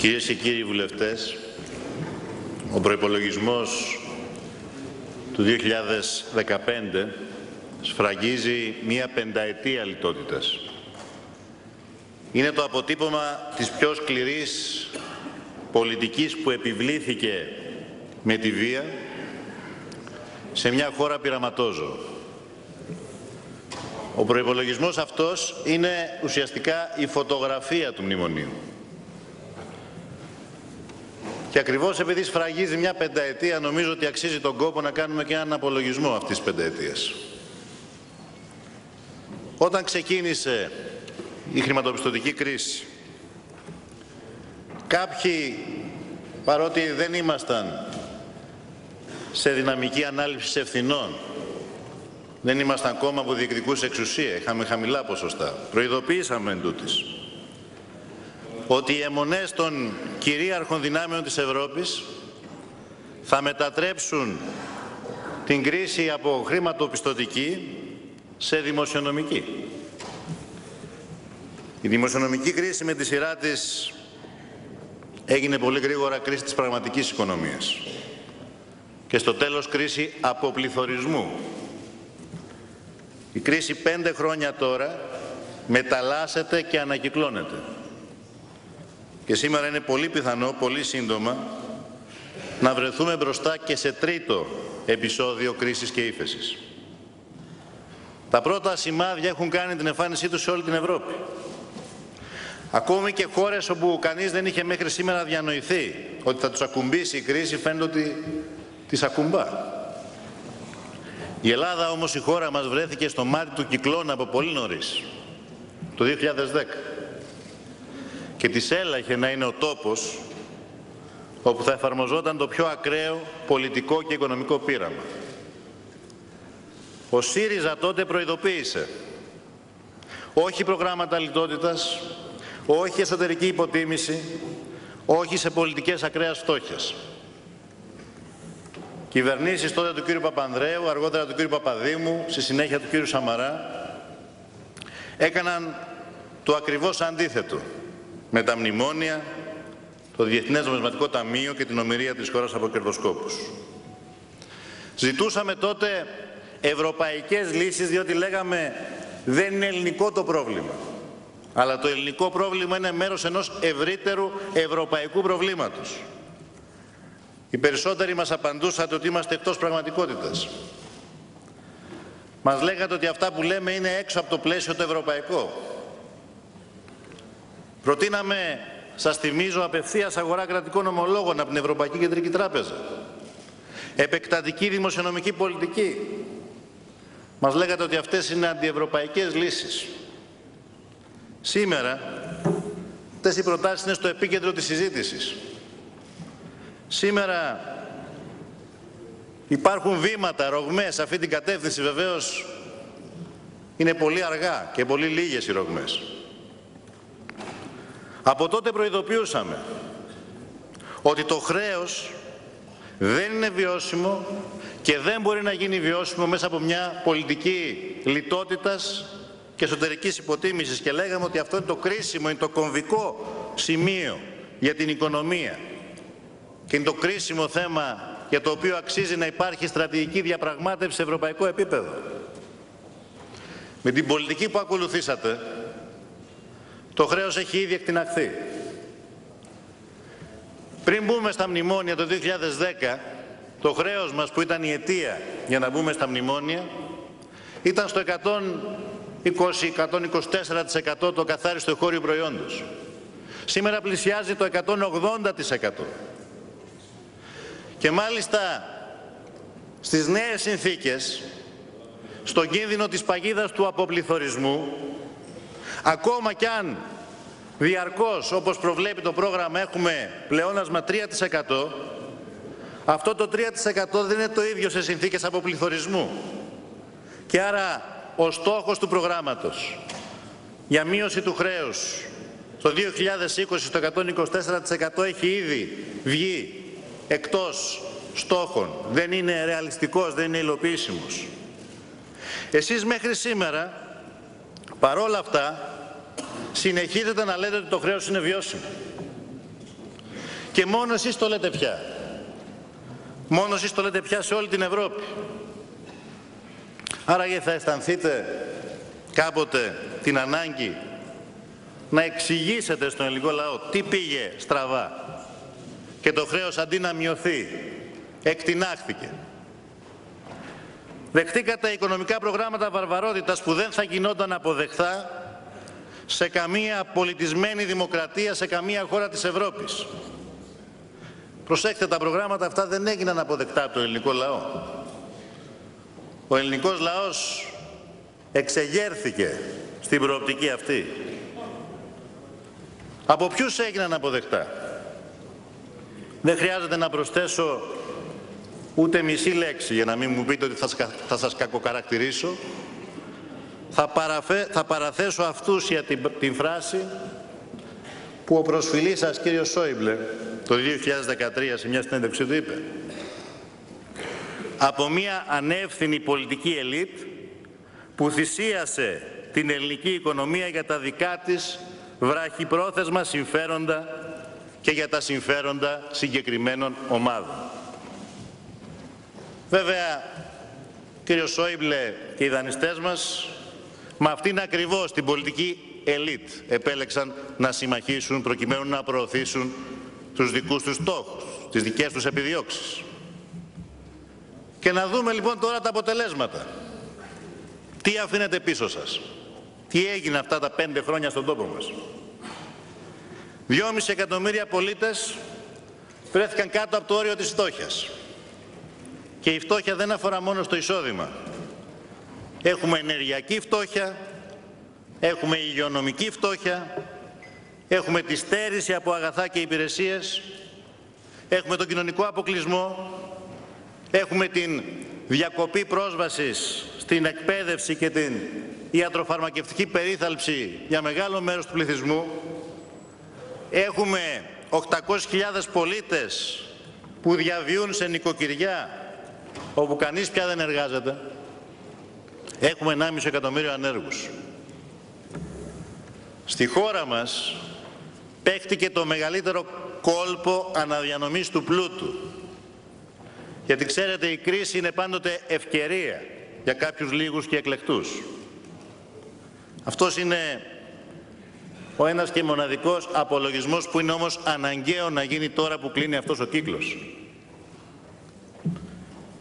Κυρίες και κύριοι βουλευτές, ο προϋπολογισμός του 2015 σφραγίζει μία πενταετία λιτότητας. Είναι το αποτύπωμα της πιο σκληρής πολιτικής που επιβλήθηκε με τη βία σε μια χώρα πειραματόζω. Ο προϋπολογισμός αυτός είναι ουσιαστικά η φωτογραφία του μνημονίου. Και ακριβώς επειδή σφραγίζει μια πενταετία νομίζω ότι αξίζει τον κόπο να κάνουμε και έναν απολογισμό αυτής της πενταετίας. Όταν ξεκίνησε η χρηματοπιστωτική κρίση, κάποιοι παρότι δεν ήμασταν σε δυναμική ανάληψη ευθυνών, δεν ήμασταν κόμμα που διεκδικούσε εξουσία, είχαμε χαμηλά ποσοστά, προειδοποίησαμε εν τούτης ότι οι αιμονές των κυρίαρχων δυνάμεων της Ευρώπης θα μετατρέψουν την κρίση από χρηματοπιστωτική σε δημοσιονομική. Η δημοσιονομική κρίση με τη σειρά της έγινε πολύ γρήγορα κρίση της πραγματικής οικονομίας και στο τέλος κρίση αποπληθωρισμού. Η κρίση πέντε χρόνια τώρα μεταλλάσσεται και ανακυκλώνεται. Και σήμερα είναι πολύ πιθανό, πολύ σύντομα, να βρεθούμε μπροστά και σε τρίτο επεισόδιο κρίσης και ύφεσης. Τα πρώτα σημάδια έχουν κάνει την εμφάνισή τους σε όλη την Ευρώπη. Ακόμη και χώρες όπου κανείς δεν είχε μέχρι σήμερα διανοηθεί ότι θα τους ακουμπήσει η κρίση φαίνεται ότι τις ακουμπά. Η Ελλάδα όμως η χώρα μας βρέθηκε στο μάτι του κυκλώνα από πολύ νωρίς, το 2010 και της έλαχε να είναι ο τόπος όπου θα εφαρμοζόταν το πιο ακραίο πολιτικό και οικονομικό πείραμα. Ο ΣΥΡΙΖΑ τότε προειδοποίησε όχι προγράμματα λιτότητας, όχι εσωτερική υποτίμηση, όχι σε πολιτικές ακραίας φτώχειας. Κυβερνήσεις τότε του κ. Παπανδρέου, αργότερα του κ. Παπαδήμου, στη συνέχεια του κ. Σαμαρά, έκαναν το ακριβώς αντίθετο με τα μνημόνια, το Διεθνές Νομισματικό Ταμείο και την ομοιρία της χώρας από κερδοσκόπους. Ζητούσαμε τότε ευρωπαϊκές λύσεις διότι λέγαμε δεν είναι ελληνικό το πρόβλημα. Αλλά το ελληνικό πρόβλημα είναι μέρος ενός ευρύτερου ευρωπαϊκού προβλήματος. Οι περισσότεροι μας απαντούσατε ότι είμαστε εκτός πραγματικότητας. Μας λέγατε ότι αυτά που λέμε είναι έξω από το πλαίσιο το ευρωπαϊκό. Προτείναμε, σας θυμίζω, απευθείας αγορά κρατικών ομολόγων από την Ευρωπαϊκή Κεντρική Τράπεζα. Επεκτατική δημοσιονομική πολιτική. Μας λέγατε ότι αυτές είναι αντιευρωπαϊκές λύσεις. Σήμερα, αυτές οι προτάσεις είναι στο επίκεντρο της συζήτησης. Σήμερα υπάρχουν βήματα, ρογμές, σε αυτή την κατεύθυνση βεβαίως είναι πολύ αργά και πολύ λίγες οι ρογμές. Από τότε προειδοποιούσαμε ότι το χρέος δεν είναι βιώσιμο και δεν μπορεί να γίνει βιώσιμο μέσα από μια πολιτική λιτότητας και εσωτερικής υποτίμησης και λέγαμε ότι αυτό είναι το κρίσιμο, είναι το κομβικό σημείο για την οικονομία και είναι το κρίσιμο θέμα για το οποίο αξίζει να υπάρχει στρατηγική διαπραγμάτευση σε ευρωπαϊκό επίπεδο. Με την πολιτική που ακολουθήσατε το χρέος έχει ήδη εκτιναχθεί. Πριν μπούμε στα μνημόνια το 2010, το χρέος μας που ήταν η αιτία για να μπούμε στα μνημόνια ήταν στο 120-124% το καθάριστο χώριο προϊόντος. Σήμερα πλησιάζει το 180%. Και μάλιστα στις νέες συνθήκες, στον κίνδυνο της παγίδας του αποπληθωρισμού, Ακόμα κι αν διαρκώς, όπως προβλέπει το πρόγραμμα, έχουμε πλεόνασμα 3%, αυτό το 3% δεν είναι το ίδιο σε συνθήκες αποπληθωρισμού. Και άρα ο στόχος του προγράμματος για μείωση του χρέους το 2020 στο 124% έχει ήδη βγει εκτός στόχων. Δεν είναι ρεαλιστικός, δεν είναι υλοποιήσιμος. Εσείς μέχρι σήμερα Παρόλα αυτά, συνεχίζετε να λέτε ότι το χρέος είναι βιώσιμο. Και μόνο εσείς το λέτε πια. Μόνο εσείς το λέτε πια σε όλη την Ευρώπη. Άρα θα αισθανθείτε κάποτε την ανάγκη να εξηγήσετε στον ελληνικό λαό τι πήγε στραβά και το χρέος αντί να μειωθεί εκτινάχθηκε. Δεχτήκατε οικονομικά προγράμματα βαρβαρότητας που δεν θα γινόταν αποδεχθά σε καμία πολιτισμένη δημοκρατία, σε καμία χώρα της Ευρώπης. Προσέξτε, τα προγράμματα αυτά δεν έγιναν αποδεκτά από το ελληνικό λαό. Ο ελληνικός λαός εξεγέρθηκε στην προοπτική αυτή. Από ποιους έγιναν αποδεκτά; Δεν χρειάζεται να προσθέσω ούτε μισή λέξη για να μην μου πείτε ότι θα, θα σας κακοκαρακτηρίσω. Θα, παραφέ, θα παραθέσω αυτούσια την, την φράση που ο προσφυλής σας κύριος Σόιμπλε το 2013 σε μια συνέντευξη του είπε από μια ανεύθυνη πολιτική ελίτ που θυσίασε την ελληνική οικονομία για τα δικά της βραχυπρόθεσμα συμφέροντα και για τα συμφέροντα συγκεκριμένων ομάδων. Βέβαια, κύριο Σόιμπλε και οι δανειστές μας, με αυτήν ακριβώς την πολιτική ελίτ επέλεξαν να συμμαχίσουν προκειμένου να προωθήσουν τους δικούς τους στόχους, τις δικές τους επιδιώξεις. Και να δούμε λοιπόν τώρα τα αποτελέσματα. Τι αφήνετε πίσω σας; Τι έγινε αυτά τα πέντε χρόνια στον τόπο μας; Δυόμιση εκατομμύρια πολίτες βρέθηκαν κάτω από το όριο της φτώχειας. Και η φτώχεια δεν αφορά μόνο στο εισόδημα. Έχουμε ενεργειακή φτώχεια, έχουμε υγειονομική φτώχεια, έχουμε τη στέρηση από αγαθά και υπηρεσίες, έχουμε τον κοινωνικό αποκλεισμό, έχουμε την διακοπή πρόσβασης στην εκπαίδευση και την ιατροφαρμακευτική περίθαλψη για μεγάλο μέρος του πληθυσμού, έχουμε 800.000 πολίτες που διαβιούν σε νοικοκυριά όπου κανείς πια δεν εργάζεται. Έχουμε 1,5 εκατομμύριο ανέργους. Στη χώρα μας παίχτηκε το μεγαλύτερο κόλπο αναδιανομής του πλούτου. Γιατί ξέρετε η κρίση είναι πάντοτε ευκαιρία για κάποιους λίγους και εκλεκτούς. Αυτός είναι ο ένας και μοναδικός απολογισμός που είναι όμως αναγκαίο να γίνει τώρα που κλείνει αυτός ο κύκλος.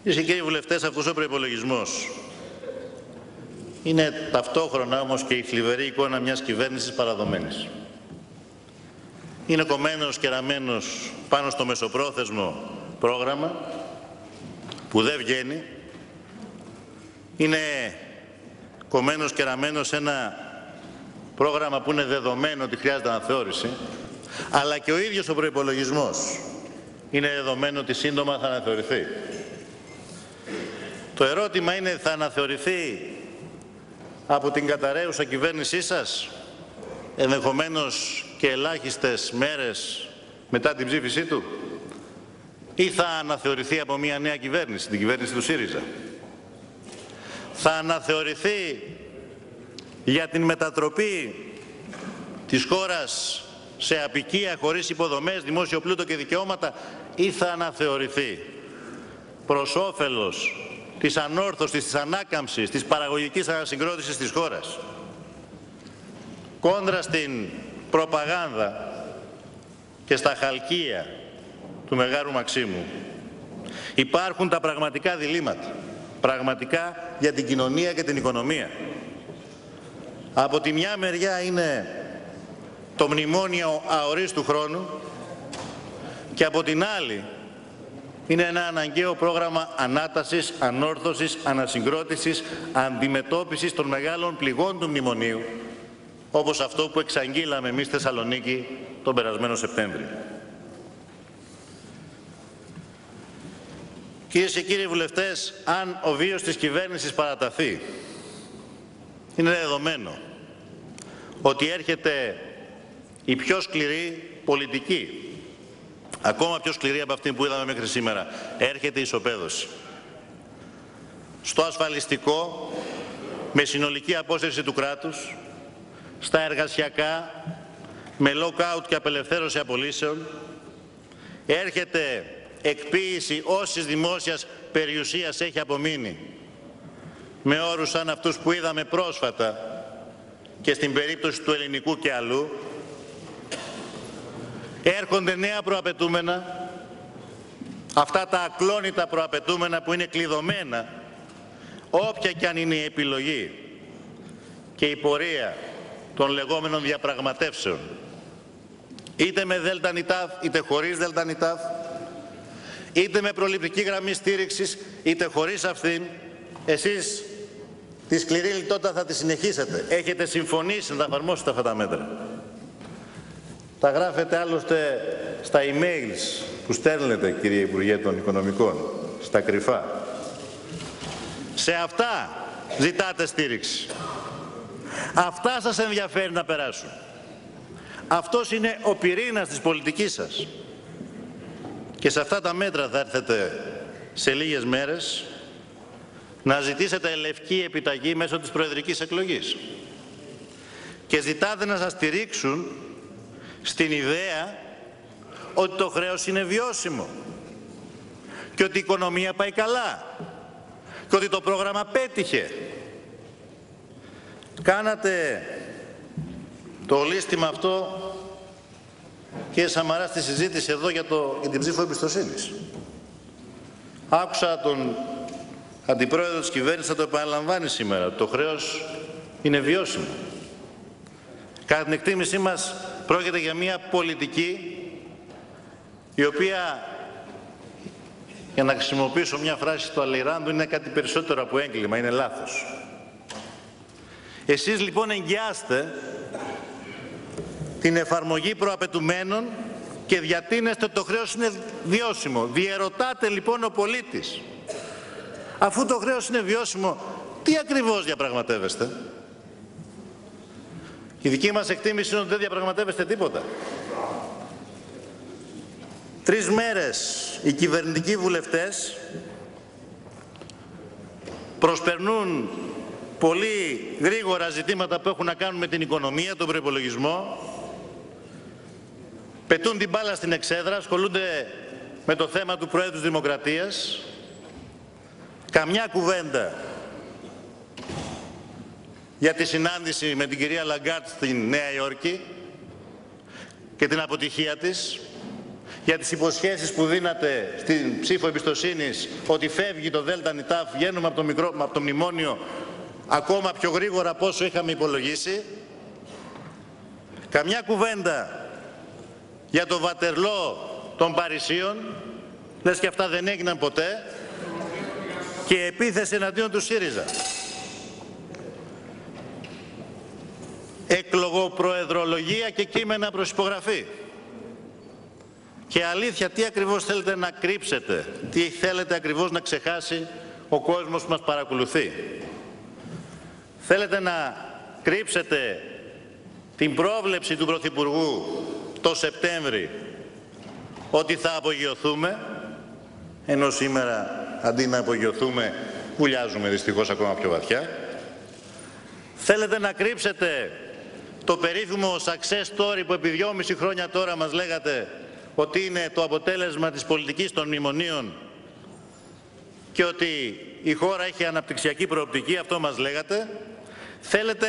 Κυρίε και κύριοι βουλευτές, αυτός ο προϋπολογισμός είναι ταυτόχρονα όμως και η θλιβερή εικόνα μιας κυβέρνησης παραδομένης είναι κομμένος και ραμμένος πάνω στο μεσοπρόθεσμο πρόγραμμα που δεν βγαίνει. Είναι κομμένος και ραμμένος σε ένα πρόγραμμα που είναι δεδομένο ότι χρειάζεται αναθεώρηση, αλλά και ο ίδιος ο προϋπολογισμός είναι δεδομένο ότι σύντομα θα αναθεωρηθεί. Το ερώτημα είναι θα αναθεωρηθεί από την καταραίουσα κυβέρνησή σας; Ενδεχομένως και ελάχιστες μέρες μετά την ψήφισή του; Ή θα αναθεωρηθεί από μια νέα κυβέρνηση, την κυβέρνηση του ΣΥΡΙΖΑ; Θα αναθεωρηθεί για την μετατροπή της χώρας σε απικία χωρίς υποδομές, δημόσιο πλούτο και δικαιώματα ή θα αναθεωρηθεί; Προς όφελος της ανόρθωσης, της ανάκαμψης, της παραγωγικής ανασυγκρότησης της χώρας. Κόντρα στην προπαγάνδα και στα χαλκία του Μεγάλου Μαξίμου. Υπάρχουν τα πραγματικά διλήμματα πραγματικά για την κοινωνία και την οικονομία. Από τη μια μεριά είναι το μνημόνιο αορίστου χρόνου και από την άλλη είναι ένα αναγκαίο πρόγραμμα ανάτασης, ανόρθωσης, ανασυγκρότησης, αντιμετώπισης των μεγάλων πληγών του μνημονίου όπως αυτό που εξαγγείλαμε εμείς στη Θεσσαλονίκη τον περασμένο Σεπτέμβριο. Κυρίες και κύριοι βουλευτές, αν ο βίος της κυβέρνησης παραταθεί, είναι δεδομένο ότι έρχεται η πιο σκληρή πολιτική, ακόμα πιο σκληρή από αυτή που είδαμε μέχρι σήμερα, έρχεται η ισοπαίδωση. Στο ασφαλιστικό, με συνολική απόσταση του κράτους, στα εργασιακά, με lockout και απελευθέρωση απολύσεων, έρχεται εκποίηση όσης δημόσιας περιουσίας έχει απομείνει με όρους σαν αυτούς που είδαμε πρόσφατα και στην περίπτωση του ελληνικού και αλλού έρχονται νέα προαπαιτούμενα αυτά τα ακλόνητα προαπαιτούμενα που είναι κλειδωμένα όποια και αν είναι η επιλογή και η πορεία των λεγόμενων διαπραγματεύσεων είτε με ΔΝΤ είτε χωρίς ΔΝΤ είτε με προληπτική γραμμή στήριξης είτε χωρίς αυτήν εσείς τη σκληρή λιτότητα θα τη συνεχίσετε. Έχετε συμφωνήσει να τα εφαρμόσετε αυτά τα μέτρα. Τα γράφετε άλλωστε στα emails που στέλνετε κύριε Υπουργέ των Οικονομικών, στα κρυφά. Σε αυτά ζητάτε στήριξη. Αυτά σας ενδιαφέρει να περάσουν. Αυτός είναι ο πυρήνας της πολιτικής σας. Και σε αυτά τα μέτρα θα έρθετε σε λίγες μέρες να ζητήσετε λευκή επιταγή μέσω της προεδρικής εκλογής. Και ζητάτε να σας στηρίξουν στην ιδέα ότι το χρέος είναι βιώσιμο και ότι η οικονομία πάει καλά και ότι το πρόγραμμα πέτυχε. Κάνατε το λίστημα αυτό και Σαμαρά στη συζήτηση εδώ για, το, για την ψήφο εμπιστοσύνης. Άκουσα τον αντιπρόεδρο της κυβέρνησης θα το επαναλαμβάνει σήμερα. Το χρέος είναι βιώσιμο. Κατά την εκτίμησή μας πρόκειται για μια πολιτική η οποία, για να χρησιμοποιήσω μια φράση του Αλιράντου, είναι κάτι περισσότερο από έγκλημα, είναι λάθος. Εσείς λοιπόν εγγυάστε την εφαρμογή προαπαιτουμένων και διατείνεστε το χρέος είναι βιώσιμο. Διερωτάτε λοιπόν ο πολίτης Αφού το χρέος είναι βιώσιμο, τι ακριβώς διαπραγματεύεστε; Η δική μας εκτίμηση είναι ότι δεν διαπραγματεύεστε τίποτα. Τρεις μέρες οι κυβερνητικοί βουλευτές προσπερνούν πολύ γρήγορα ζητήματα που έχουν να κάνουν με την οικονομία, τον προπολογισμό, πετούν την μπάλα στην εξέδρα, ασχολούνται με το θέμα του Προέδρου της Δημοκρατίας, Καμιά κουβέντα για τη συνάντηση με την κυρία Λαγκάρτ στην Νέα Υόρκη και την αποτυχία της, για τις υποσχέσεις που δίνατε στην ψήφο εμπιστοσύνης ότι φεύγει το ΔΝΤ ΝΙΤΑΦ, βγαίνουμε από το, μικρό, από το μνημόνιο ακόμα πιο γρήγορα από όσο είχαμε υπολογίσει. Καμιά κουβέντα για το βατερλό των Παρισίων, λες και αυτά δεν έγιναν ποτέ και επίθεση εναντίον του ΣΥΡΙΖΑ. Εκλογοπροεδρολογία και κείμενα προς υπογραφή. Και αλήθεια, τι ακριβώς θέλετε να κρύψετε, τι θέλετε ακριβώς να ξεχάσει ο κόσμος που μας παρακολουθεί; Θέλετε να κρύψετε την πρόβλεψη του Πρωθυπουργού το Σεπτέμβρη ότι θα απογειωθούμε, ενώ σήμερα αντί να απογειωθούμε, βουλιάζουμε δυστυχώς ακόμα πιο βαθιά. Θέλετε να κρύψετε το περίφημο success story που επί δυόμιση χρόνια τώρα μας λέγατε ότι είναι το αποτέλεσμα της πολιτικής των μνημονίων και ότι η χώρα έχει αναπτυξιακή προοπτική, αυτό μας λέγατε. Θέλετε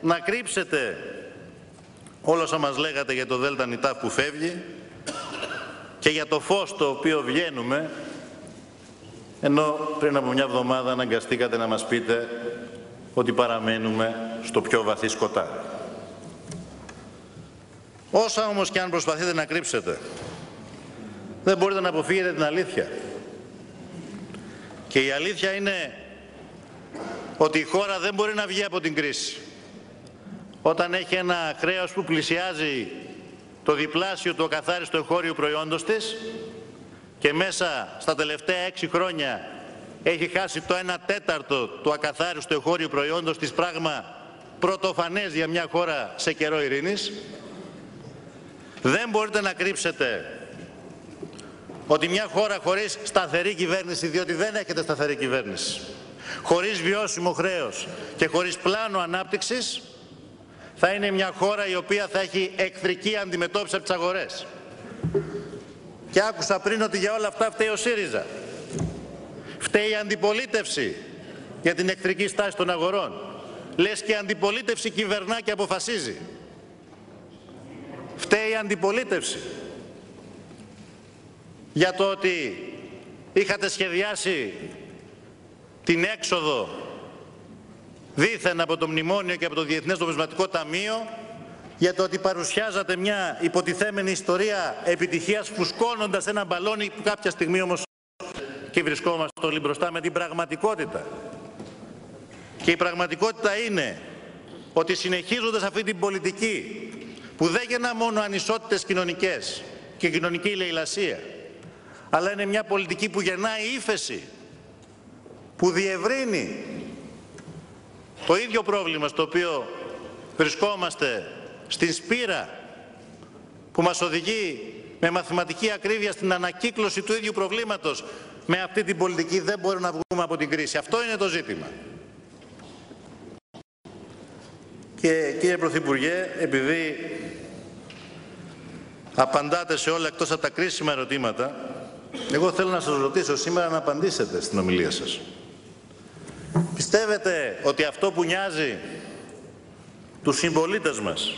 να κρύψετε όλα όσα μας λέγατε για το ΔΝΤ που φεύγει και για το φως το οποίο βγαίνουμε ενώ πριν από μια εβδομάδα αναγκαστήκατε να μας πείτε ότι παραμένουμε στο πιο βαθύ σκοτάδι. Όσα όμως και αν προσπαθείτε να κρύψετε, δεν μπορείτε να αποφύγετε την αλήθεια. Και η αλήθεια είναι ότι η χώρα δεν μπορεί να βγει από την κρίση. Όταν έχει ένα χρέος που πλησιάζει το διπλάσιο του ακαθάριστου εγχώριου προϊόντος της, και μέσα στα τελευταία έξι χρόνια έχει χάσει το 1 τέταρτο του ακαθάριστου εγχώριου προϊόντος της πράγμα πρωτοφανές για μια χώρα σε καιρό ειρήνης. Δεν μπορείτε να κρύψετε ότι μια χώρα χωρίς σταθερή κυβέρνηση, διότι δεν έχετε σταθερή κυβέρνηση, χωρίς βιώσιμο χρέος και χωρίς πλάνο ανάπτυξης, θα είναι μια χώρα η οποία θα έχει εχθρική αντιμετώπιση από τις αγορές. Και άκουσα πριν ότι για όλα αυτά φταίει ο ΣΥΡΙΖΑ. Φταίει η αντιπολίτευση για την εχθρική στάση των αγορών. Λες και η αντιπολίτευση κυβερνά και αποφασίζει. Φταίει η αντιπολίτευση για το ότι είχατε σχεδιάσει την έξοδο δήθεν από το Μνημόνιο και από το Διεθνές Νομισματικό Ταμείο για το ότι παρουσιάζατε μια υποτιθέμενη ιστορία επιτυχίας φουσκώνοντας ένα μπαλόνι που κάποια στιγμή όμως και βρισκόμαστε όλοι μπροστά με την πραγματικότητα. Και η πραγματικότητα είναι ότι συνεχίζοντας αυτή την πολιτική που δεν γεννά μόνο ανισότητες κοινωνικές και κοινωνική λαιλασία, αλλά είναι μια πολιτική που γεννάει ύφεση, που διευρύνει το ίδιο πρόβλημα στο οποίο βρισκόμαστε στην σπήρα που μας οδηγεί με μαθηματική ακρίβεια στην ανακύκλωση του ίδιου προβλήματος με αυτή την πολιτική δεν μπορούμε να βγούμε από την κρίση. Αυτό είναι το ζήτημα. Και κύριε Πρωθυπουργέ, επειδή απαντάτε σε όλα εκτός από τα κρίσιμα ερωτήματα, εγώ θέλω να σας ρωτήσω σήμερα να απαντήσετε στην ομιλία σας. Πιστεύετε ότι αυτό που νοιάζει τους συμπολίτες μας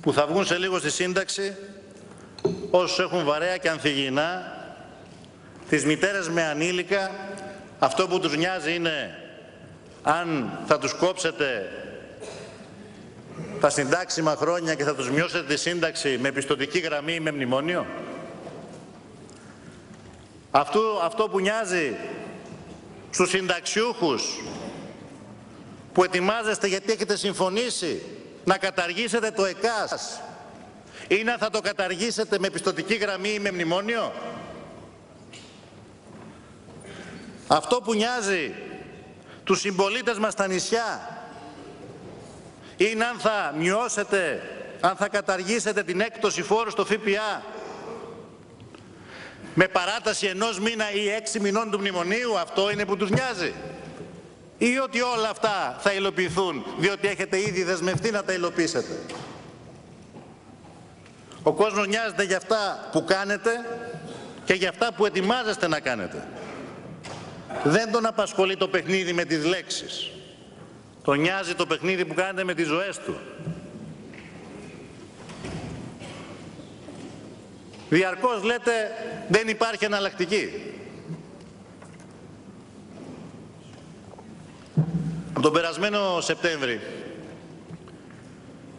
που θα βγουν σε λίγο στη σύνταξη όσους έχουν βαρέα και ανθυγιεινά τις μητέρες με ανήλικα αυτό που τους νοιάζει είναι αν θα τους κόψετε τα συντάξιμα χρόνια και θα τους μειώσετε τη σύνταξη με πιστοτική γραμμή ή με μνημόνιο; Αυτό, αυτό που νοιάζει στους συνταξιούχους που ετοιμάζεστε γιατί έχετε συμφωνήσει να καταργήσετε το ΕΚΑΣ ή να θα το καταργήσετε με πιστοτική γραμμή ή με μνημόνιο; Αυτό που νοιάζει τους συμπολίτες μας στα νησιά είναι αν θα μειώσετε, αν θα καταργήσετε την έκπτωση φόρου στο ΦΠΑ με παράταση ενός μήνα ή έξι μηνών του μνημονίου, αυτό είναι που τους νοιάζει. Ή ότι όλα αυτά θα υλοποιηθούν, διότι έχετε ήδη δεσμευτεί να τα υλοποιήσετε. Ο κόσμος νοιάζεται για αυτά που κάνετε και για αυτά που ετοιμάζεστε να κάνετε. Δεν τον απασχολεί το παιχνίδι με τις λέξεις. Τον νοιάζει το παιχνίδι που κάνετε με τις ζωές του. Διαρκώς λέτε δεν υπάρχει εναλλακτική. Από τον περασμένο Σεπτέμβρη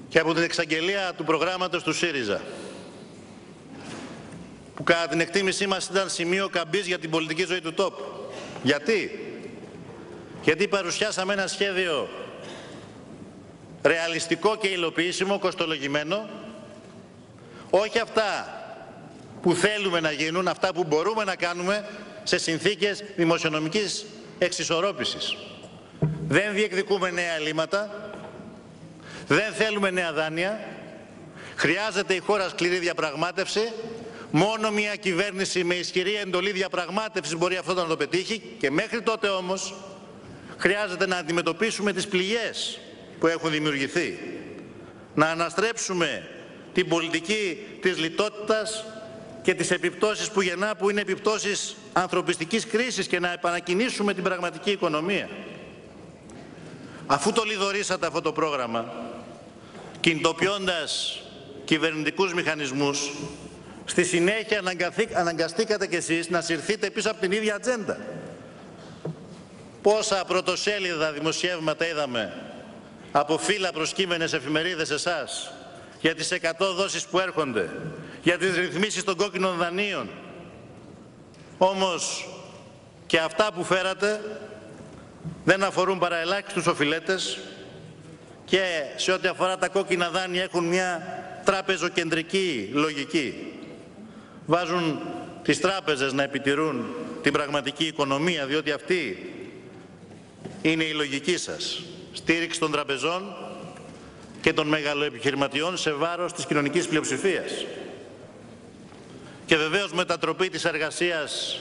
και από την εξαγγελία του προγράμματος του ΣΥΡΙΖΑ που κατά την εκτίμησή μας ήταν σημείο καμπής για την πολιτική ζωή του τόπου. Γιατί; Γιατί παρουσιάσαμε ένα σχέδιο ρεαλιστικό και υλοποιήσιμο, κοστολογημένο, όχι αυτά που θέλουμε να γίνουν, αυτά που μπορούμε να κάνουμε σε συνθήκες δημοσιονομικής εξισορρόπησης. Δεν διεκδικούμε νέα ελλείμματα, δεν θέλουμε νέα δάνεια, χρειάζεται η χώρα σκληρή διαπραγμάτευση, μόνο μια κυβέρνηση με ισχυρή εντολή διαπραγμάτευσης μπορεί αυτό να το πετύχει. Και μέχρι τότε όμως χρειάζεται να αντιμετωπίσουμε τις πληγές που έχουν δημιουργηθεί. Να αναστρέψουμε την πολιτική της λιτότητας και τις επιπτώσεις που γεννά που είναι επιπτώσεις ανθρωπιστικής κρίσης και να επανακινήσουμε την πραγματική οικονομία. Αφού το λιδωρήσατε αυτό το πρόγραμμα, κινητοποιώντας κυβερνητικούς μηχανισμούς, στη συνέχεια αναγκαστήκατε κι εσείς να συρθείτε πίσω από την ίδια ατζέντα. Πόσα πρωτοσέλιδα δημοσιεύματα είδαμε από φύλλα προσκύμενες εφημερίδες εσάς για τις 100 δόσεις που έρχονται, για τις ρυθμίσεις των κόκκινων δανείων. Όμως και αυτά που φέρατε δεν αφορούν παρά ελάχιστους οφειλέτες και σε ό,τι αφορά τα κόκκινα δάνεια έχουν μια τραπεζοκεντρική λογική. Βάζουν τις τράπεζες να επιτηρούν την πραγματική οικονομία, διότι αυτή είναι η λογική σας. Στήριξη των τραπεζών και των μεγαλοεπιχειρηματιών σε βάρος της κοινωνικής πλειοψηφίας. Και βεβαίως μετατροπή της εργασίας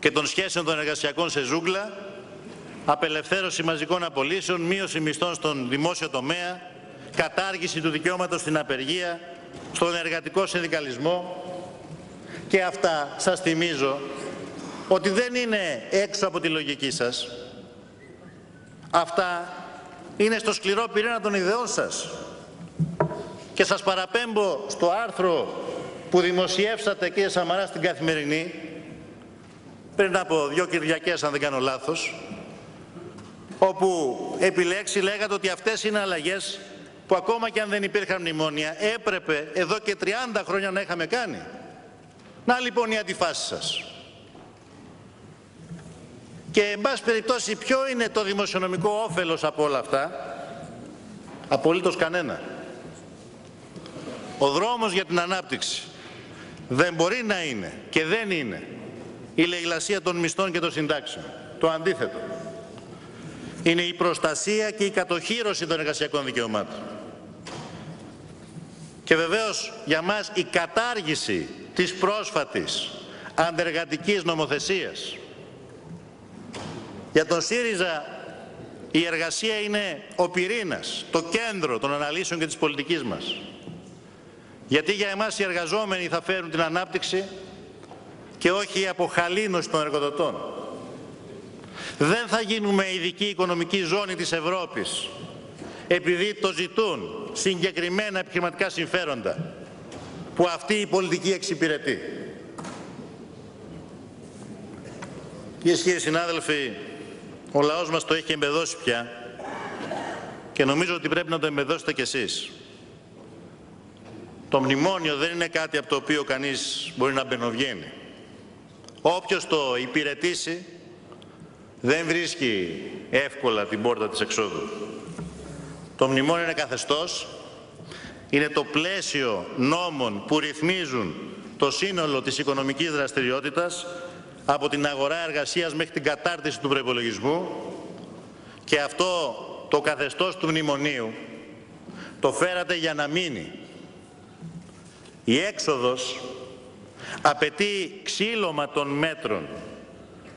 και των σχέσεων των εργασιακών σε ζούγκλα, απελευθέρωση μαζικών απολύσεων, μείωση μισθών στον δημόσιο τομέα, κατάργηση του δικαιώματος στην απεργία, στον εργατικό συνδικαλισμό και αυτά σας θυμίζω ότι δεν είναι έξω από τη λογική σας. Αυτά είναι στο σκληρό πυρήνα των ιδεών σας. Και σας παραπέμπω στο άρθρο που δημοσιεύσατε κύριε Σαμαρά στην Καθημερινή πριν από δύο Κυριακές αν δεν κάνω λάθος όπου επιλέξει λέγατε ότι αυτές είναι αλλαγές που ακόμα και αν δεν υπήρχαν μνημόνια έπρεπε εδώ και 30 χρόνια να είχαμε κάνει. Να λοιπόν η αντιφάση σας. Και εν πάση περιπτώσει ποιο είναι το δημοσιονομικό όφελος από όλα αυτά; Απολύτως κανένα. Ο δρόμος για την ανάπτυξη δεν μπορεί να είναι και δεν είναι η λαιλασία των μισθών και των συντάξεων. Το αντίθετο. Είναι η προστασία και η κατοχήρωση των εργασιακών δικαιωμάτων. Και βεβαίως για μας η κατάργηση της πρόσφατης αντεργατικής νομοθεσίας. Για τον ΣΥΡΙΖΑ η εργασία είναι ο πυρήνας, το κέντρο των αναλύσεων και της πολιτικής μας. Γιατί για εμάς οι εργαζόμενοι θα φέρουν την ανάπτυξη και όχι η αποχαλήνωση των εργοδοτών. Δεν θα γίνουμε ειδική οικονομική ζώνη της Ευρώπης επειδή το ζητούν συγκεκριμένα επιχειρηματικά συμφέροντα που αυτή η πολιτική εξυπηρετεί. Κυρίες και συνάδελφοι, ο λαός μας το έχει εμπεδώσει πια και νομίζω ότι πρέπει να το εμπεδώσετε κι εσείς. Το μνημόνιο δεν είναι κάτι από το οποίο κανείς μπορεί να μπαινοβγαίνει. Όποιος το υπηρετήσει δεν βρίσκει εύκολα την πόρτα της εξόδου. Το μνημόνιο είναι καθεστώς, είναι το πλαίσιο νόμων που ρυθμίζουν το σύνολο της οικονομικής δραστηριότητας από την αγορά εργασίας μέχρι την κατάρτιση του προϋπολογισμού και αυτό το καθεστώς του μνημονίου το φέρατε για να μείνει. Η έξοδος απαιτεί ξύλωμα των μέτρων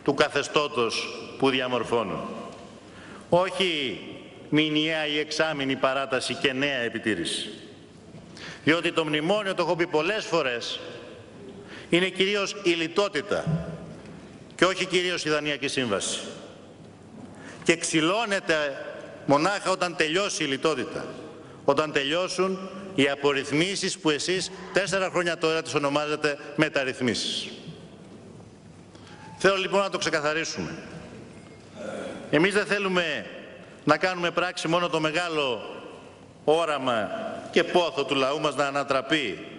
του καθεστώτος που διαμορφώνουν. Όχι μηνιαία ή εξάμηνη παράταση και νέα επιτήρηση. Διότι το μνημόνιο, το έχω πει πολλές φορές, είναι κυρίως η λιτότητα και όχι κυρίως η δανειακή σύμβαση. Και ξυλώνεται μονάχα όταν τελειώσει η λιτότητα. Όταν τελειώσουν οι απορριθμίσεις που εσείς τέσσερα χρόνια τώρα τις ονομάζετε μεταρρυθμίσεις. Θέλω λοιπόν να το ξεκαθαρίσουμε. Εμείς δεν θέλουμε να κάνουμε πράξη μόνο το μεγάλο όραμα και πόθο του λαού μας να ανατραπεί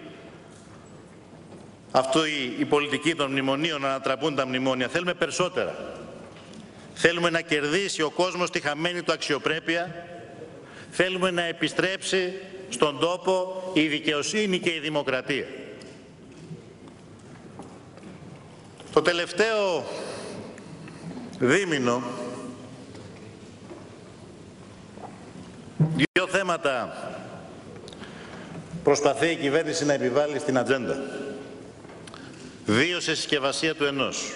αυτό η, η πολιτική των μνημονίων να ανατραπούν τα μνημόνια. Θέλουμε περισσότερα. Θέλουμε να κερδίσει ο κόσμος τη χαμένη του αξιοπρέπεια. Θέλουμε να επιστρέψει στον τόπο η δικαιοσύνη και η δημοκρατία. Το τελευταίο δίμηνο δύο θέματα προσπαθεί η κυβέρνηση να επιβάλλει στην ατζέντα. Δύο σε συσκευασία του ενός.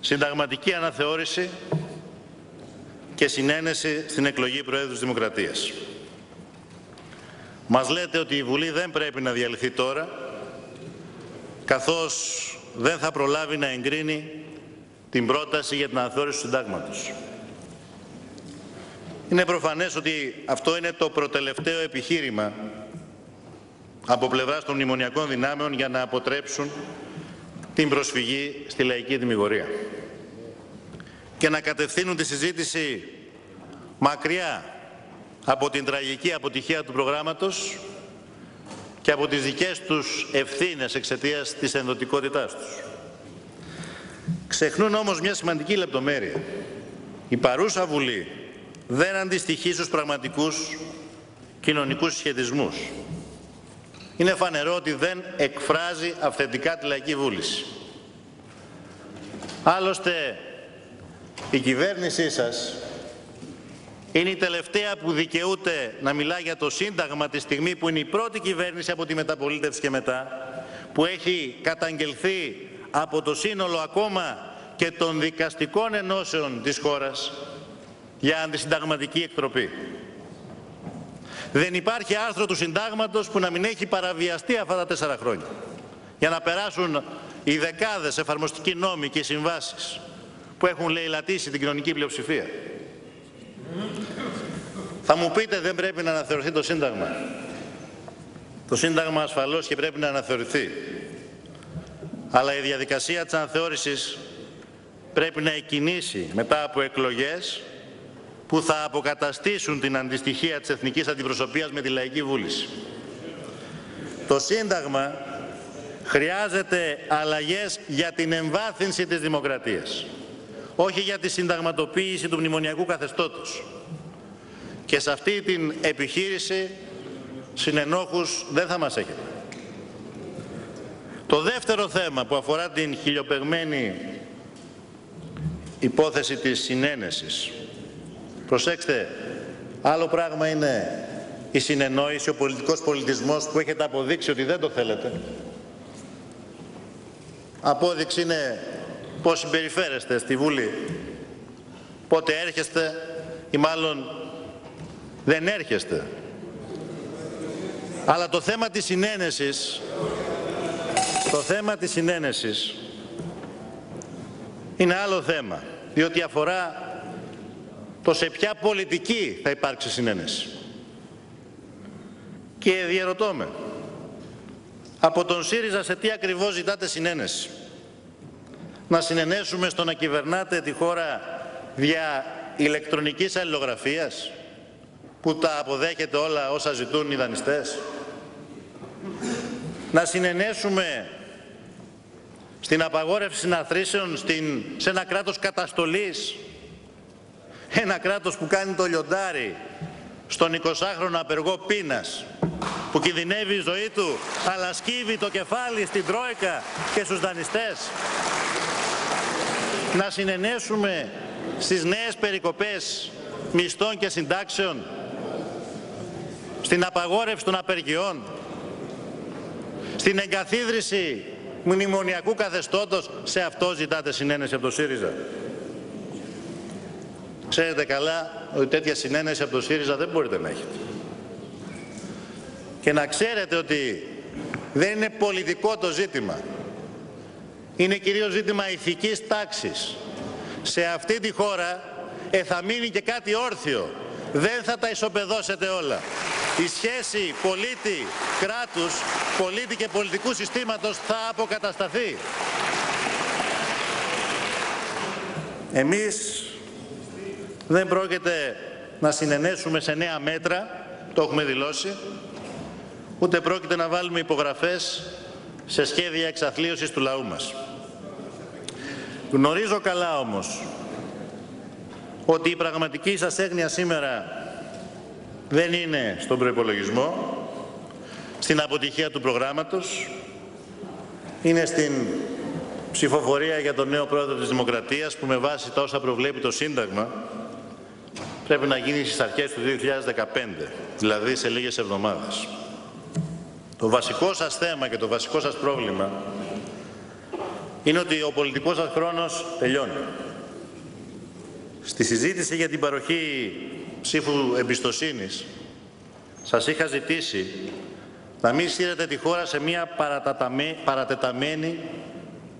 Συνταγματική αναθεώρηση και συνένεση στην εκλογή Προέδρου της Δημοκρατίας. Μας λέτε ότι η Βουλή δεν πρέπει να διαλυθεί τώρα, καθώς δεν θα προλάβει να εγκρίνει την πρόταση για την αναθεώρηση του συντάγματος. Είναι προφανές ότι αυτό είναι το προτελευταίο επιχείρημα από πλευράς των μνημονιακών δυνάμεων για να αποτρέψουν την προσφυγή στη λαϊκή δημιουργία και να κατευθύνουν τη συζήτηση μακριά από την τραγική αποτυχία του προγράμματος και από τις δικές τους ευθύνες εξαιτίας της ενδοτικότητάς τους. Ξεχνούν όμως μια σημαντική λεπτομέρεια. Η παρούσα Βουλή δεν αντιστοιχεί στους πραγματικούς κοινωνικούς σχετισμούς. Είναι φανερό ότι δεν εκφράζει αυθεντικά τη λαϊκή βούληση. Άλλωστε, η κυβέρνησή σας είναι η τελευταία που δικαιούται να μιλά για το Σύνταγμα τη στιγμή που είναι η πρώτη κυβέρνηση από τη μεταπολίτευση και μετά που έχει καταγγελθεί από το σύνολο ακόμα και των δικαστικών ενώσεων της χώρας για αντισυνταγματική εκτροπή. Δεν υπάρχει άρθρο του συντάγματος που να μην έχει παραβιαστεί αυτά τα τέσσερα χρόνια. Για να περάσουν οι δεκάδες εφαρμοστικοί νόμοι και συμβάσεις που έχουν λαιλατήσει την κοινωνική πλειοψηφία. Θα μου πείτε δεν πρέπει να αναθεωρηθεί το Σύνταγμα. Το Σύνταγμα ασφαλώς και πρέπει να αναθεωρηθεί. Αλλά η διαδικασία της αναθεώρησης πρέπει να εκκινήσει μετά από εκλογές που θα αποκαταστήσουν την αντιστοιχεία της εθνικής αντιπροσωπείας με τη λαϊκή βούληση. Το Σύνταγμα χρειάζεται αλλαγές για την εμβάθυνση της δημοκρατίας, όχι για τη συνταγματοποίηση του μνημονιακού καθεστώτος. Και σε αυτή την επιχείρηση συνενόχους δεν θα μας έχετε. Το δεύτερο θέμα που αφορά την χιλιοπεγμένη υπόθεση της συνένεσης. Προσέξτε, άλλο πράγμα είναι η συνεννόηση, ο πολιτικός πολιτισμός που έχετε αποδείξει ότι δεν το θέλετε. Απόδειξη είναι πώς συμπεριφέρεστε στη Βουλή. Πότε έρχεστε ή μάλλον δεν έρχεστε. Αλλά το θέμα της συνένεσης, το θέμα της συνένεσης είναι άλλο θέμα, διότι αφορά το σε ποια πολιτική θα υπάρξει συνένεση. Και διαρωτώ με, από τον ΣΥΡΙΖΑ σε τι ακριβώς ζητάτε συνένεση; Να συνενέσουμε στο να κυβερνάτε τη χώρα δια ηλεκτρονικής αλληλογραφίας που τα αποδέχεται όλα όσα ζητούν οι δανειστές; Να συνενέσουμε στην απαγόρευση συναθρήσεων στην, σε ένα κράτος καταστολής, ένα κράτος που κάνει το λιοντάρι στον 20χρονο απεργό πείνας, που κινδυνεύει η ζωή του, αλλά σκύβει το κεφάλι στην Τρόικα και στους δανειστές. Να συνενέσουμε στις νέες περικοπές μισθών και συντάξεων, στην απαγόρευση των απεργιών, στην εγκαθίδρυση μνημονιακού καθεστώτος, σε αυτό ζητάτε συνένεση από το ΣΥΡΙΖΑ. Ξέρετε καλά ότι τέτοια συνένεση από το ΣΥΡΙΖΑ δεν μπορείτε να έχετε. Και να ξέρετε ότι δεν είναι πολιτικό το ζήτημα. Είναι κυρίως ζήτημα ηθικής τάξης. Σε αυτή τη χώρα ε, θα μείνει και κάτι όρθιο. Δεν θα τα ισοπεδώσετε όλα. Η σχέση πολίτη-κράτους, πολίτη και πολιτικού συστήματος θα αποκατασταθεί. Εμείς δεν πρόκειται να συνενέσουμε σε νέα μέτρα, το έχουμε δηλώσει, ούτε πρόκειται να βάλουμε υπογραφές σε σχέδια εξαθλίωσης του λαού μας. Γνωρίζω καλά όμως ότι η πραγματική σας έγνοια σήμερα δεν είναι στον προϋπολογισμό, στην αποτυχία του προγράμματος, είναι στην ψηφοφορία για τον νέο πρόεδρο της Δημοκρατίας που με βάση τα όσα προβλέπει το Σύνταγμα πρέπει να γίνει στις αρχές του 2015, δηλαδή σε λίγες εβδομάδες. Το βασικό σας θέμα και το βασικό σας πρόβλημα είναι ότι ο πολιτικός σας χρόνος τελειώνει. Στη συζήτηση για την παροχή ψήφου εμπιστοσύνης σας είχα ζητήσει να μην στείλετε τη χώρα σε μια παρατεταμένη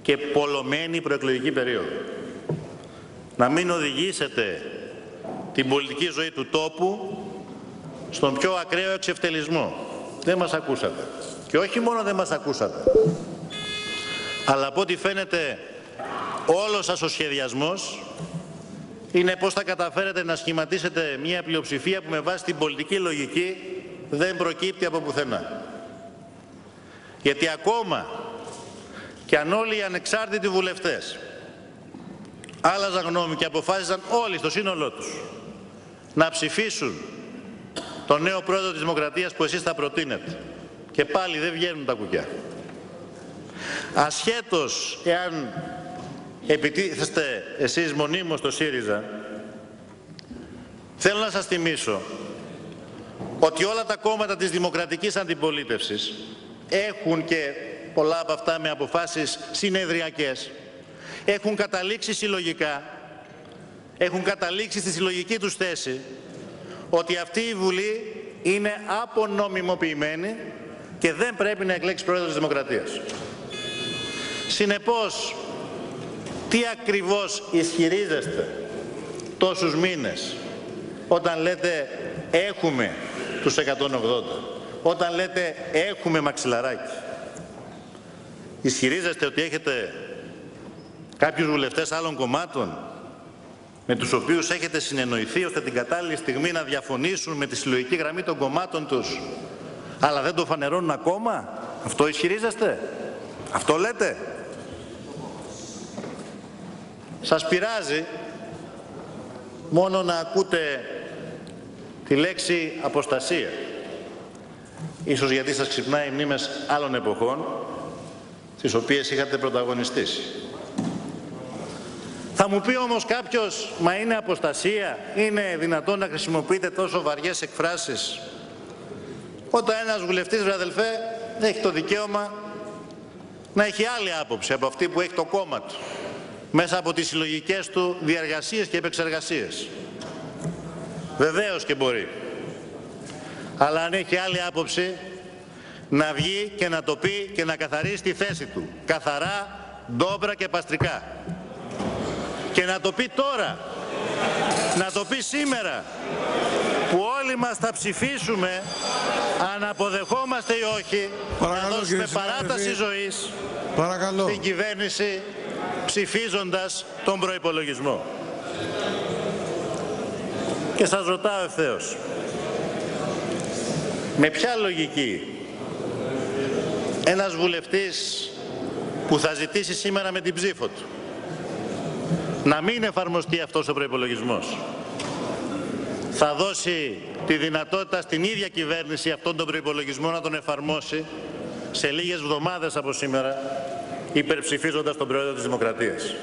και πολλωμένη προεκλογική περίοδο. Να μην οδηγήσετε την πολιτική ζωή του τόπου στον πιο ακραίο εξευτελισμό. Δεν μας ακούσατε. Και όχι μόνο δεν μας ακούσατε, αλλά από ό,τι φαίνεται όλος σας ο σχεδιασμός είναι πώς θα καταφέρετε να σχηματίσετε μια πλειοψηφία που με βάση την πολιτική λογική δεν προκύπτει από πουθενά. Γιατί ακόμα και αν όλοι οι ανεξάρτητοι βουλευτές άλλαζαν γνώμη και αποφάσισαν όλοι στο σύνολό τους να ψηφίσουν τον νέο πρόεδρο της Δημοκρατίας που εσείς θα προτείνετε και πάλι δεν βγαίνουν τα κουκιά. Ασχέτως εάν επιτίθεστε εσείς μονίμως στο ΣΥΡΙΖΑ, θέλω να σας θυμίσω ότι όλα τα κόμματα της δημοκρατικής αντιπολίτευσης έχουν και πολλά από αυτά με αποφάσεις συνεδριακές, έχουν καταλήξει συλλογικά, έχουν καταλήξει στη συλλογική τους θέση ότι αυτή η Βουλή είναι απονομιμοποιημένη και δεν πρέπει να εκλέξει πρόεδρος της Δημοκρατίας. Συνεπώς, τι ακριβώς ισχυρίζεστε τόσους μήνες όταν λέτε έχουμε τους 180, όταν λέτε έχουμε μαξιλαράκι. Ισχυρίζεστε ότι έχετε κάποιους βουλευτές άλλων κομμάτων; Με τους οποίους έχετε συνεννοηθεί ώστε την κατάλληλη στιγμή να διαφωνήσουν με τη συλλογική γραμμή των κομμάτων τους αλλά δεν το φανερώνουν ακόμα. Αυτό ισχυρίζεστε. Αυτό λέτε. Σας πειράζει μόνο να ακούτε τη λέξη αποστασία. Ίσως γιατί σας ξυπνάει οι μνήμες άλλων εποχών, τις οποίες είχατε πρωταγωνιστήσει. Θα μου πει όμως κάποιος, μα είναι αποστασία, είναι δυνατόν να χρησιμοποιείτε τόσο βαριές εκφράσεις. Όταν ένας βουλευτής, βρε αδελφέ, έχει το δικαίωμα να έχει άλλη άποψη από αυτή που έχει το κόμμα του μέσα από τις συλλογικές του διαργασίες και επεξεργασίες. Βεβαίως και μπορεί. Αλλά αν έχει άλλη άποψη, να βγει και να το πει και να καθαρίσει τη θέση του. Καθαρά, ντόμπρα και παστρικά. Και να το πει τώρα. Να το πει σήμερα. Που όλοι μας θα ψηφίσουμε αν αποδεχόμαστε ή όχι Παρακαλώ, να δώσουμε κύριε παράταση συνάδελφε. ζωής Παρακαλώ. στην κυβέρνηση ψηφίζοντας τον προϋπολογισμό. Και σας ρωτάω ευθέως, με ποια λογική ένας βουλευτής που θα ζητήσει σήμερα με την ψήφο του να μην εφαρμοστεί αυτός ο προϋπολογισμός θα δώσει τη δυνατότητα στην ίδια κυβέρνηση αυτόν τον προϋπολογισμό να τον εφαρμόσει σε λίγες εβδομάδες από σήμερα υπερψηφίζοντας τον Πρόεδρο της Δημοκρατίας.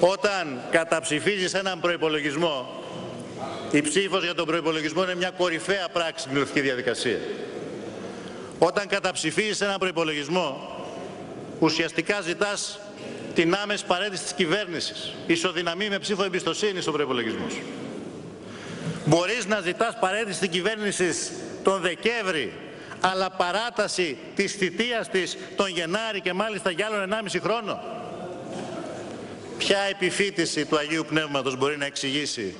Όταν καταψηφίζεις έναν προϋπολογισμό, η ψήφος για τον προϋπολογισμό είναι μια κορυφαία πράξη στην κοινωνική διαδικασία. Όταν καταψηφίζεις έναν προϋπολογισμό, ουσιαστικά ζητάς την άμεση παρέτηση της κυβέρνησης. Ισοδυναμεί με ψήφο εμπιστοσύνη στον προϋπολογισμό σου. Μπορείς να ζητάς παρέτηση της κυβέρνησης τον Δεκέμβρη, αλλά παράταση της θητείας της τον Γενάρη και μάλιστα για άλλον 1,5 χρόνο. Ποια επιφύτηση του Αγίου Πνεύματος μπορεί να εξηγήσει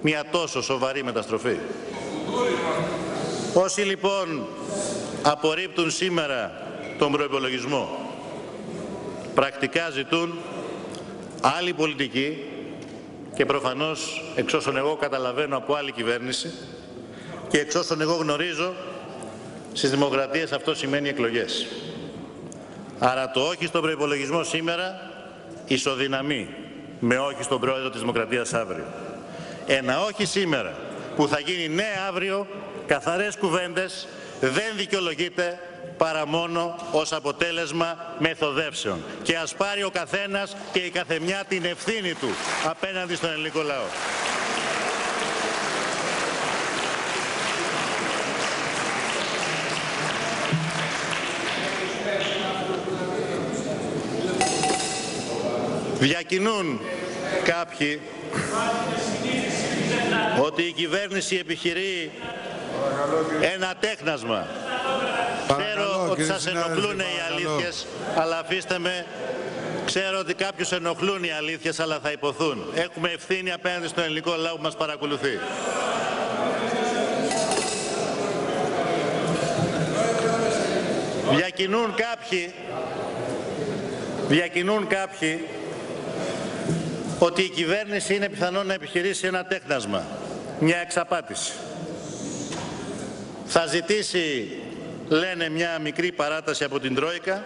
μια τόσο σοβαρή μεταστροφή; Όσοι λοιπόν απορρίπτουν σήμερα τον προϋπολογισμό, πρακτικά ζητούν άλλη πολιτική και προφανώς εξ όσων εγώ καταλαβαίνω από άλλη κυβέρνηση και εξ όσων εγώ γνωρίζω στις δημοκρατίες αυτό σημαίνει εκλογές. Άρα το όχι στον προϋπολογισμό σήμερα ισοδυναμεί με όχι στον πρόεδρο της Δημοκρατίας αύριο. Ένα όχι σήμερα που θα γίνει ναι αύριο, καθαρές κουβέντες, δεν δικαιολογείται παρά μόνο ως αποτέλεσμα μεθοδεύσεων. Και ας πάρει ο καθένας και η καθεμιά την ευθύνη του απέναντι στον ελληνικό λαό. Διακινούν κάποιοι ότι η κυβέρνηση επιχειρεί ένα τέχνασμα. Ξέρω Παρακαλώ, ότι κύριε σας συνάδελφε, ενοχλούν οι παρακαλώ. αλήθειες, αλλά αφήστε με. Ξέρω ότι κάποιους ενοχλούν οι αλήθειες, αλλά θα υποθούν. Έχουμε ευθύνη απέναντι στον ελληνικό λαό που μας παρακολουθεί. Διακινούν κάποιοι, διακινούν κάποιοι ότι η κυβέρνηση είναι πιθανό να επιχειρήσει ένα τέχνασμα, μια εξαπάτηση. Θα ζητήσει, λένε, μια μικρή παράταση από την Τρόικα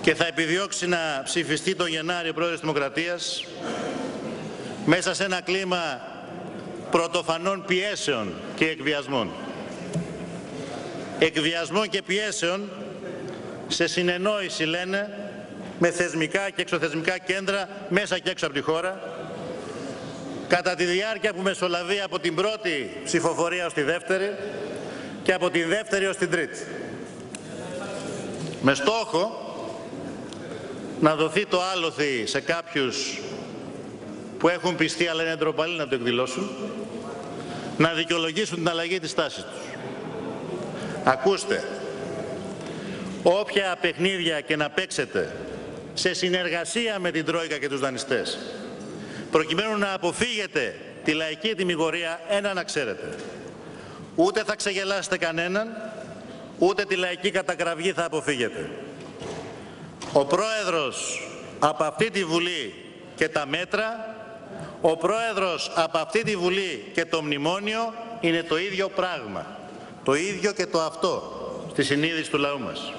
και θα επιδιώξει να ψηφιστεί τον Γενάριο ο πρόεδρος της Δημοκρατίας μέσα σε ένα κλίμα πρωτοφανών πιέσεων και εκβιασμών. Εκβιασμών και πιέσεων σε συνεννόηση λένε με θεσμικά και εξωθεσμικά κέντρα μέσα και έξω από τη χώρα κατά τη διάρκεια που μεσολαβεί από την πρώτη ψηφοφορία ως τη δεύτερη και από την δεύτερη ως την τρίτη. Με στόχο να δοθεί το άλοθη σε κάποιους που έχουν πιστεί αλλά είναι ντροπαλοί να το εκδηλώσουν να δικαιολογήσουν την αλλαγή της τάσης τους. Ακούστε, όποια παιχνίδια και να παίξετε σε συνεργασία με την Τρόικα και τους δανειστές, προκειμένου να αποφύγετε τη λαϊκή τιμιγορία, ένα να ξέρετε. Ούτε θα ξεγελάσετε κανέναν, ούτε τη λαϊκή κατακραυγή θα αποφύγετε. Ο πρόεδρος από αυτή τη Βουλή και τα μέτρα, ο πρόεδρος από αυτή τη Βουλή και το μνημόνιο είναι το ίδιο πράγμα. Το ίδιο και το αυτό στη συνείδηση του λαού μας.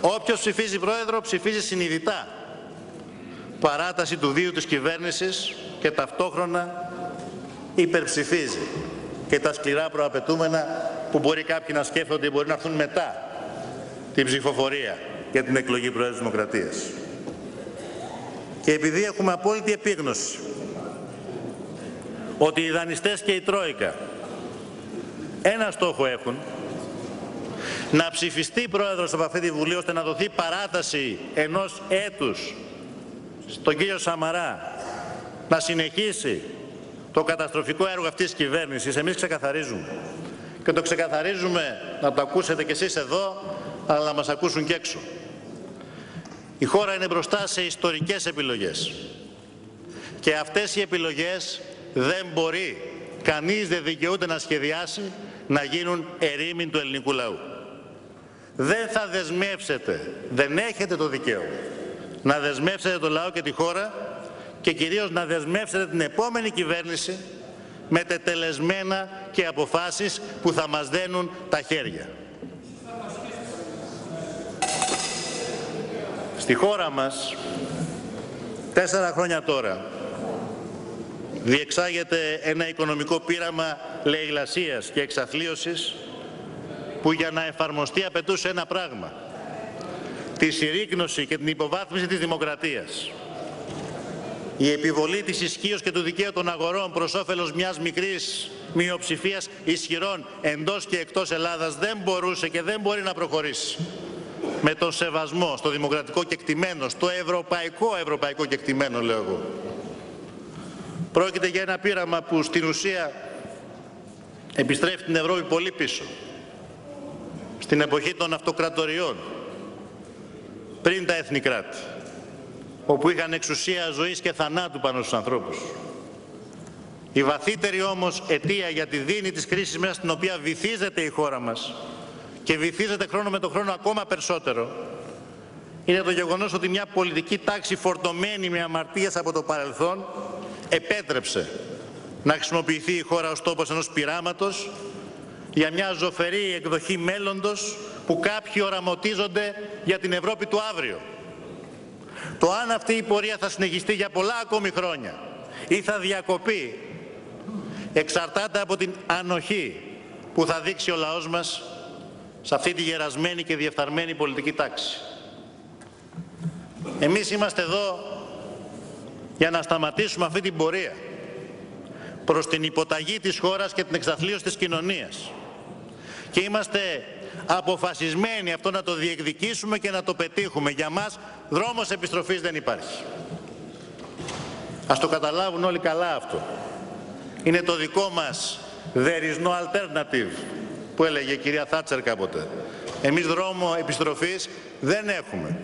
Όποιος ψηφίζει πρόεδρο ψηφίζει συνειδητά παράταση του βίου της κυβέρνησης και ταυτόχρονα υπερψηφίζει και τα σκληρά προαπαιτούμενα που μπορεί κάποιοι να σκέφτονται ότι μπορεί να έρθουν μετά την ψηφοφορία για την εκλογή Προέδρου της Δημοκρατίας. Και επειδή έχουμε απόλυτη επίγνωση ότι οι δανειστές και η Τρόικα ένα στόχο έχουν, να ψηφιστεί πρόεδρος από αυτή τη Βουλή ώστε να δοθεί παράταση ενός έτους στον κύριο Σαμαρά να συνεχίσει το καταστροφικό έργο αυτής της κυβέρνησης, εμείς ξεκαθαρίζουμε. Και το ξεκαθαρίζουμε να το ακούσετε κι εσείς εδώ, αλλά να μας ακούσουν και έξω. Η χώρα είναι μπροστά σε ιστορικές επιλογές. Και αυτές οι επιλογές δεν μπορεί, κανείς δεν δικαιούται να σχεδιάσει να γίνουν ερήμην του ελληνικού λαού. Δεν θα δεσμεύσετε, δεν έχετε το δικαίωμα να δεσμεύσετε το λαό και τη χώρα και κυρίως να δεσμεύσετε την επόμενη κυβέρνηση με τετελεσμένα και αποφάσεις που θα μας δένουν τα χέρια. Στη χώρα μας, τέσσερα χρόνια τώρα, διεξάγεται ένα οικονομικό πείραμα λαιλασίας και εξαθλίωσης που για να εφαρμοστεί απαιτούσε ένα πράγμα, τη συρρήκνωση και την υποβάθμιση της δημοκρατίας. Η επιβολή της ισχύως και του δικαίου των αγορών προς όφελος μιας μικρής μειοψηφίας ισχυρών εντός και εκτός Ελλάδας δεν μπορούσε και δεν μπορεί να προχωρήσει με τον σεβασμό στο δημοκρατικό κεκτημένο, στο ευρωπαϊκό ευρωπαϊκό κεκτημένο λέω εγώ. Πρόκειται για ένα πείραμα που στην ουσία επιστρέφει την Ευρώπη πολύ πίσω. Στην εποχή των αυτοκρατοριών, πριν τα εθνή κράτη, όπου είχαν εξουσία ζωής και θανάτου πάνω στους ανθρώπους. Η βαθύτερη όμως αιτία για τη δίνη της κρίσης μέσα στην οποία βυθίζεται η χώρα μας και βυθίζεται χρόνο με το χρόνο ακόμα περισσότερο είναι το γεγονός ότι μια πολιτική τάξη φορτωμένη με αμαρτίες από το παρελθόν επέτρεψε να χρησιμοποιηθεί η χώρα ως τόπος ενός πειράματος για μια ζωφερή εκδοχή μέλλοντος που κάποιοι οραματίζονται για την Ευρώπη του αύριο. Το αν αυτή η πορεία θα συνεχιστεί για πολλά ακόμη χρόνια ή θα διακοπεί εξαρτάται από την ανοχή που θα δείξει ο λαός μας σε αυτή τη γερασμένη και διεφθαρμένη πολιτική τάξη. Εμείς είμαστε εδώ για να σταματήσουμε αυτή την πορεία προς την υποταγή της χώρας και την εξαθλίωση της κοινωνίας. Και είμαστε αποφασισμένοι αυτό να το διεκδικήσουμε και να το πετύχουμε. Για μας δρόμος επιστροφής δεν υπάρχει. Ας το καταλάβουν όλοι καλά αυτό. Είναι το δικό μας there is no alternative που έλεγε η κυρία Θάτσερ κάποτε. Εμείς δρόμο επιστροφής δεν έχουμε.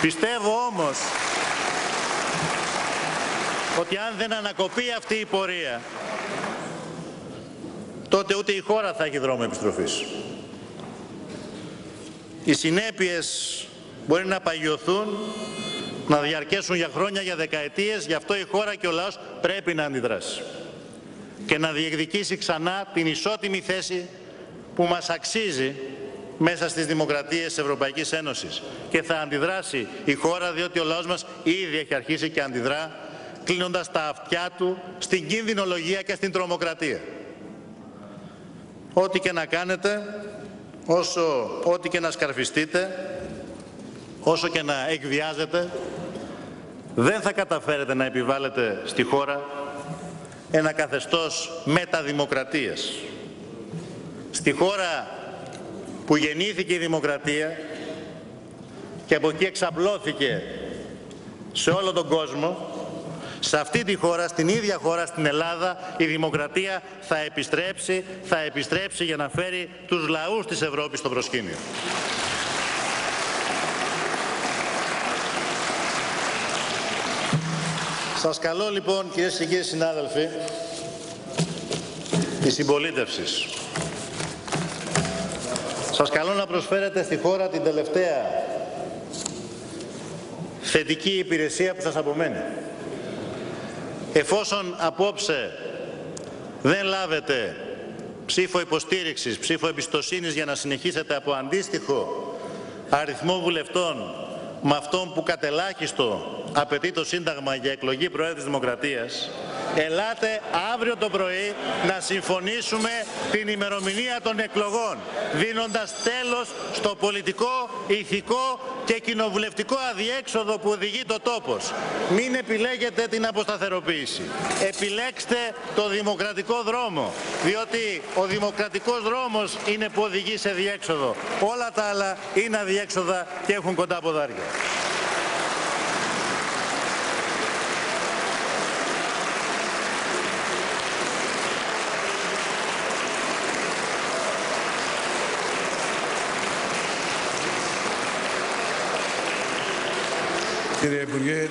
Πιστεύω όμως ότι αν δεν ανακοπεί αυτή η πορεία τότε ούτε η χώρα θα έχει δρόμο επιστροφής. Οι συνέπειες μπορεί να παγιωθούν, να διαρκέσουν για χρόνια, για δεκαετίες, γι' αυτό η χώρα και ο λαός πρέπει να αντιδράσει και να διεκδικήσει ξανά την ισότιμη θέση που μας αξίζει μέσα στις δημοκρατίες της Ευρωπαϊκής Ένωσης. Και θα αντιδράσει η χώρα διότι ο λαός μας ήδη έχει αρχίσει και αντιδρά κλείνοντας τα αυτιά του στην κίνδυνολογία και στην τρομοκρατία. Ό,τι και να κάνετε, όσο, ό,τι και να σκαρφιστείτε, όσο και να εκβιάζετε, δεν θα καταφέρετε να επιβάλλετε στη χώρα ένα καθεστώς μεταδημοκρατίας. Στη χώρα που γεννήθηκε η δημοκρατία και από εκεί εξαπλώθηκε σε όλο τον κόσμο, σε αυτή τη χώρα, στην ίδια χώρα, στην Ελλάδα, η δημοκρατία θα επιστρέψει, θα επιστρέψει για να φέρει τους λαούς της Ευρώπης στο προσκήνιο. Σας καλώ λοιπόν κυρίες και κύριοι συνάδελφοι της συμπολίτευσης. Σας καλώ να προσφέρετε στη χώρα την τελευταία θετική υπηρεσία που σας απομένει. Εφόσον απόψε δεν λάβετε ψήφο υποστήριξης, ψήφο εμπιστοσύνης για να συνεχίσετε από αντίστοιχο αριθμό βουλευτών με αυτόν που κατελάχιστο απαιτεί το Σύνταγμα για εκλογή Προέδρου της Δημοκρατίας, ελάτε αύριο το πρωί να συμφωνήσουμε την ημερομηνία των εκλογών, δίνοντας τέλος στο πολιτικό, ηθικό και κοινοβουλευτικό αδιέξοδο που οδηγεί το τόπος. Μην επιλέγετε την αποσταθεροποίηση. Επιλέξτε το δημοκρατικό δρόμο, διότι ο δημοκρατικός δρόμος είναι που οδηγεί σε διέξοδο. Όλα τα άλλα είναι αδιέξοδα και έχουν κοντά ποδάρια. Κύριε Υπουργέ,